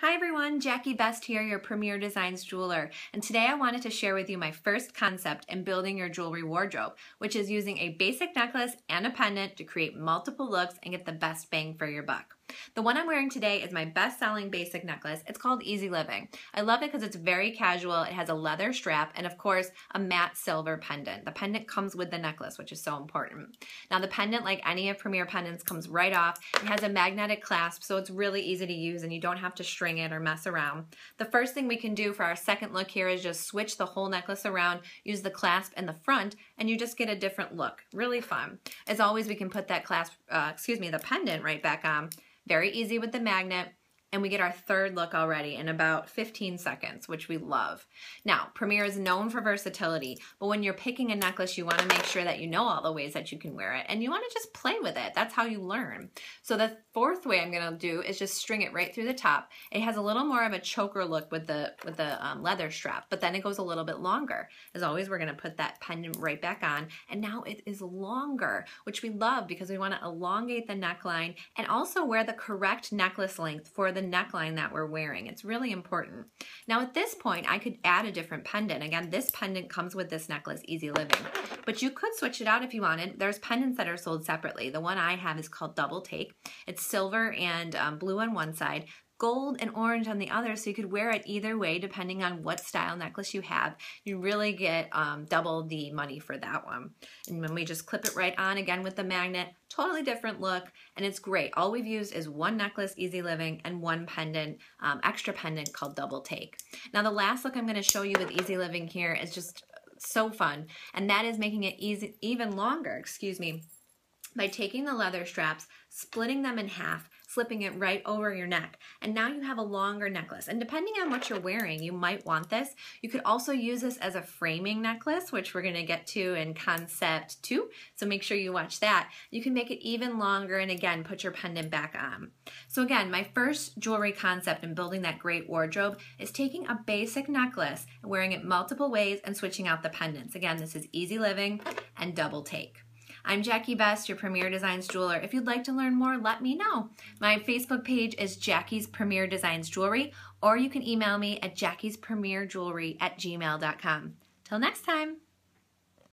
Hi everyone, Jackie Best here, your Premier Designs jeweler. And today I wanted to share with you my first concept in building your jewelry wardrobe, which is using a basic necklace and a pendant to create multiple looks and get the best bang for your buck. The one I'm wearing today is my best-selling basic necklace. It's called Easy Living. I love it because it's very casual. It has a leather strap and of course a matte silver pendant. The pendant comes with the necklace, which is so important. Now the pendant, like any of Premier pendants, comes right off. It has a magnetic clasp, so it's really easy to use and you don't have to string it or mess around. The first thing we can do for our second look here is just switch the whole necklace around, use the clasp in the front, and you just get a different look. Really fun. As always, we can put that clasp, uh, excuse me, the pendant right back on very easy with the magnet and we get our third look already in about 15 seconds, which we love. Now, Premier is known for versatility, but when you're picking a necklace, you wanna make sure that you know all the ways that you can wear it, and you wanna just play with it. That's how you learn. So the fourth way I'm gonna do is just string it right through the top. It has a little more of a choker look with the, with the um, leather strap, but then it goes a little bit longer. As always, we're gonna put that pendant right back on, and now it is longer, which we love because we wanna elongate the neckline and also wear the correct necklace length for the the neckline that we're wearing. It's really important. Now at this point, I could add a different pendant. Again, this pendant comes with this necklace, Easy Living. But you could switch it out if you wanted. There's pendants that are sold separately. The one I have is called Double Take. It's silver and um, blue on one side, gold and orange on the other so you could wear it either way depending on what style necklace you have. You really get um, double the money for that one. And when we just clip it right on again with the magnet, totally different look and it's great. All we've used is one necklace, Easy Living, and one pendant, um, extra pendant called Double Take. Now the last look I'm going to show you with Easy Living here is just so fun and that is making it easy, even longer, excuse me, by taking the leather straps, splitting them in half, slipping it right over your neck. And now you have a longer necklace. And depending on what you're wearing, you might want this. You could also use this as a framing necklace, which we're gonna get to in concept two. So make sure you watch that. You can make it even longer and again, put your pendant back on. So again, my first jewelry concept in building that great wardrobe is taking a basic necklace wearing it multiple ways and switching out the pendants. Again, this is easy living and double take. I'm Jackie Best, your Premier Designs jeweler. If you'd like to learn more, let me know. My Facebook page is Jackie's Premier Designs Jewelry, or you can email me at jackiespremierjewelry at gmail.com. Till next time.